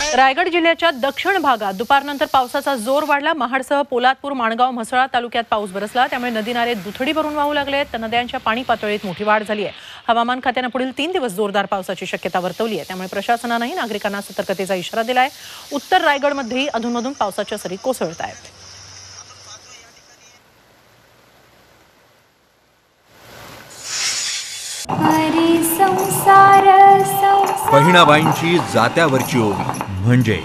रायगड जिल्ह्याच्या दक्षिण भागात दुपारनंतर पावसाचा जोर वाढला. महाडसह पोलादपूर माणगाव म्हसळा तालुक्यात पाऊस बरसला. त्यामुळे नदी नाले दुथडी भरून वाहू लागले आहेत. तर नद्यांच्या पाणी पातळीत मोठी वाढ झाली आहे. हवामान खात्यानं पुढील तीन दिवस जोरदार पावसाची शक्यता वर्तवली आहे. त्यामुळे प्रशासनानंही नागरिकांना सतर्कतेचा इशारा दिला आहे उत्तर रायगडमध्येही अधूनमधून पावसाच्या सरी कोसळत आहेत. हरी संसार संसार. बहिणाबाईंची जात्यावरची ओवी म्हणजे